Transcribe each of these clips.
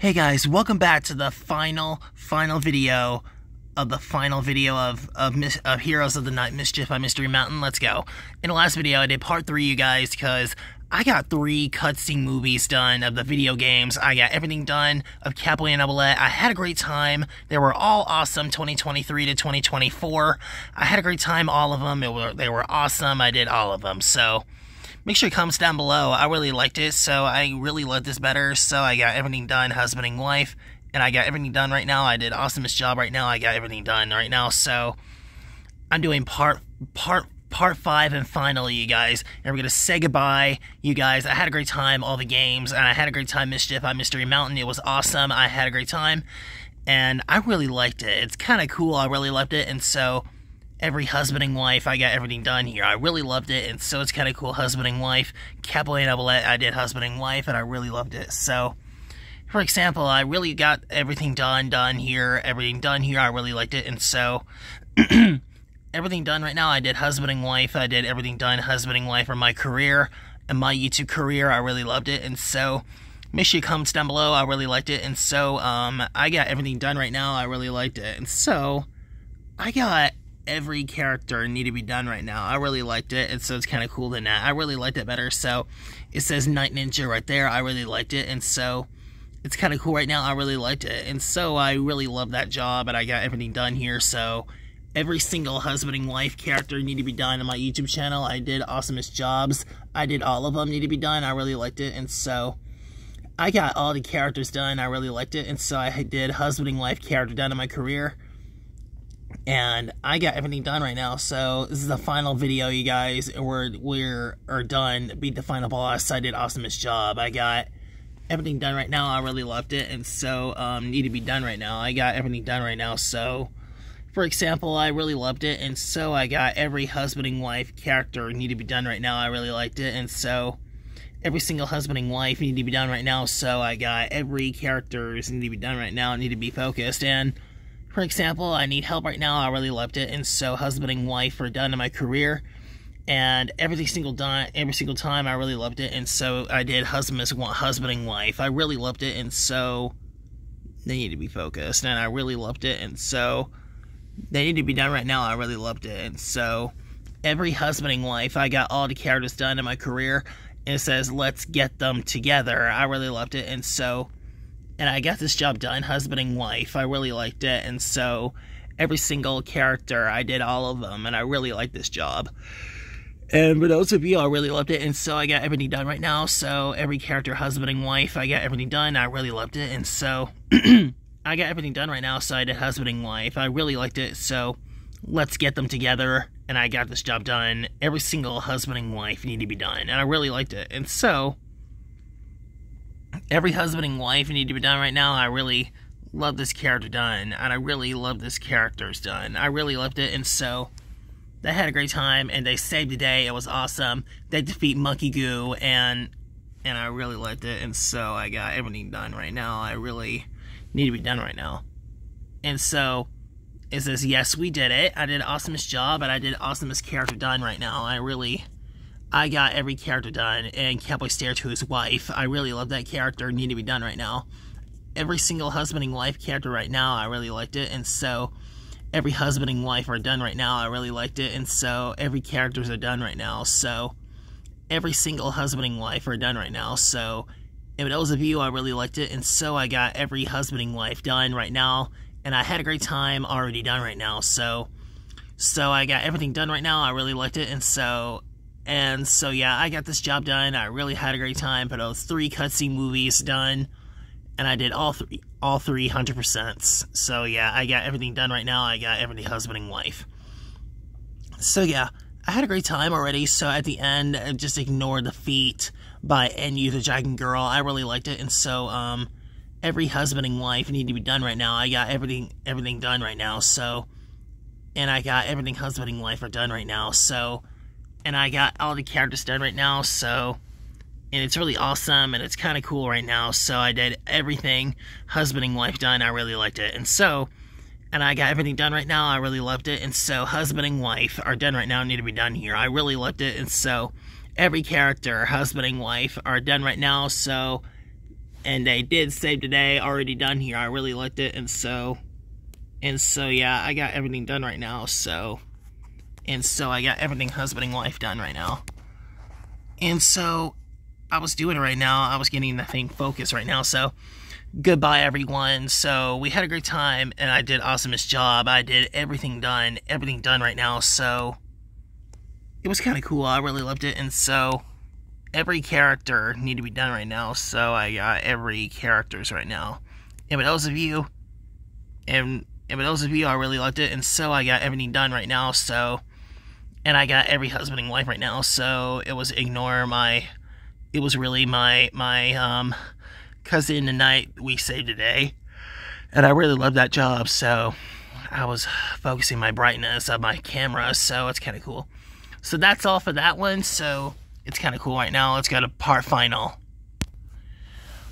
Hey guys, welcome back to the final, final video of the final video of, of, of Heroes of the Night Mischief by Mystery Mountain. Let's go. In the last video, I did part 3, you guys, because I got three cutscene movies done of the video games. I got everything done of Catboy and Owlette. I had a great time. They were all awesome 2023 to 2024. I had a great time, all of them. Were, they were awesome. I did all of them. So make sure it comes down below. I really liked it, so I really loved this better. So I got everything done, husband and wife, and I got everything done right now. I did awesomest job right now. I got everything done right now. So I'm doing part part part five and final, you guys. And we're gonna say goodbye, you guys. I had a great time, all the games, and I had a great time Mischief on Mystery Mountain. It was awesome. I had a great time, and I really liked it. It's kind of cool. I really loved it, and so every husband and wife, I got everything done here. I really loved it, and so it's kind of cool. Husband and wife, Catboy and Owlette, I did husband and wife, and I really loved it. So. For example, I really got everything done, done here, everything done here. I really liked it, and so everything done right now. I did husband and wife. I did everything done husband and wife for my career and my YouTube career. I really loved it, and so make sure you comment down below. I really liked it, and so um, I got everything done right now. I really liked it, and so I got every character need to be done right now. I really liked it, and so it's kind of cool than that. I really liked it better. So it says Night Ninja right there. I really liked it, and so it's kind of cool right now. I really liked it, and so I really love that job, and I got everything done here. So every single husband and wife character need to be done on my YouTube channel. I did awesomest jobs. I did all of them need to be done. I really liked it. And so I got all the characters done. I really liked it. And so I did husband and wife character done in my career. And I got everything done right now. So this is the final video, you guys. We're, we're are done. Beat the final boss. I did awesomest job. I got everything done right now. I really loved it. And so um, need to be done right now. I got everything done right now. So for example, I really loved it, and so I got every husband and wife character need to be done right now. I really liked it, and so every single husband and wife need to be done right now. So I got every characters need to be done right now. Need to be focused. And for example, I need help right now. I really loved it, and so husband and wife are done in my career. And every single time, every single time, I really loved it, and so I did husband husband and wife. I really loved it, and so they need to be focused, and I really loved it, and so they need to be done right now. I really loved it. And so every husband and wife, I got all the characters done in my career. And it says, let's get them together. I really loved it. And so, and I got this job done, husband and wife. I really liked it. And so every single character, I did all of them. And I really liked this job. And for those of you, I really loved it. And so I got everything done right now. So every character, husband and wife, I got everything done. I really loved it. And so I got everything done right now, so I did husband and wife. I really liked it, so let's get them together. And I got this job done. Every single husband and wife need to be done, and I really liked it. And so, every husband and wife need to be done right now. I really love this character done, and I really love this character's done. I really loved it, and so they had a great time, and they saved the day. It was awesome. They defeat Munki-Gu, and and I really liked it, and so I got everything done right now. I really need to be done right now. And so it says, yes, we did it. I did awesomest job, and I did awesomest character done right now. I really, I got every character done. And Catboy Stare to his wife. I really love that character. Need to be done right now. Every single husband and wife character right now, I really liked it. And so every husband and wife are done right now. I really liked it. And so every characters are done right now. So every single husband and wife are done right now. So and those of you, I really liked it, and so I got every husband and wife done right now, and I had a great time already done right now, so, so I got everything done right now, I really liked it, and so, and so yeah, I got this job done, I really had a great time, but those three cutscene movies done, and I did all three, all three hundred percent. So yeah, I got everything done right now, I got everything husband and wife. So yeah, I had a great time already, so at the end, I just ignore the feet, by An Yu the Dragon Girl. I really liked it, and so um, every husband and wife need to be done right now. I got everything everything done right now, so and I got everything husband and wife are done right now, so and I got all the characters done right now, so and it's really awesome and it's kind of cool right now. So I did everything husband and wife done. I really liked it, and so and I got everything done right now. I really loved it, and so husband and wife are done right now. Need to be done here. I really loved it, and so every character, husband and wife, are done right now. So and I did save today, already done here. I really liked it, and so, and so yeah, I got everything done right now. So, and so I got everything husband and wife done right now, and so I was doing it right now. I was getting the thing focused right now. So, goodbye everyone. So we had a great time, and I did awesomest job. I did everything done, everything done right now. So it was kind of cool. I really loved it, and so every character need to be done right now, so I got every characters right now. And for those of you, and and for those of you, I really liked it, and so I got everything done right now. So, and I got every husband and wife right now. So it was ignore my, it was really my my um, cousin tonight we saved today, and I really loved that job. So I was focusing my brightness of my camera, so it's kind of cool. So that's all for that one. So it's kind of cool right now. Let's go to part final.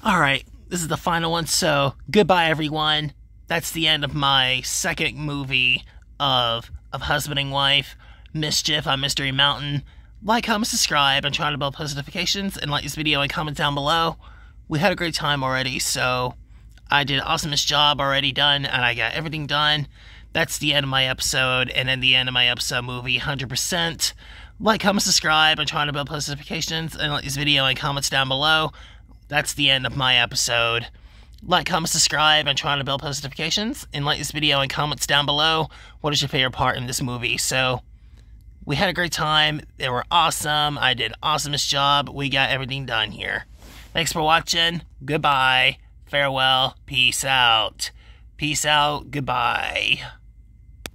All right, this is the final one. So goodbye, everyone. That's the end of my second movie of of husband and wife, mischief on Mystery Mountain. Like, comment, subscribe, and try to bell post notifications, and like this video and comment down below. We had a great time already, so I did awesomest job already done, and I got everything done. That's the end of my episode, and then the end of my episode movie, 100%. Like, comment, subscribe, and try to bell post notifications, and like this video and comments down below. That's the end of my episode. Like, comment, subscribe, and try to bell post notifications, and like this video and comments down below. What is your favorite part in this movie? So, we had a great time. They were awesome. I did awesomest job. We got everything done here. Thanks for watching. Goodbye. Farewell. Peace out. Peace out. Goodbye.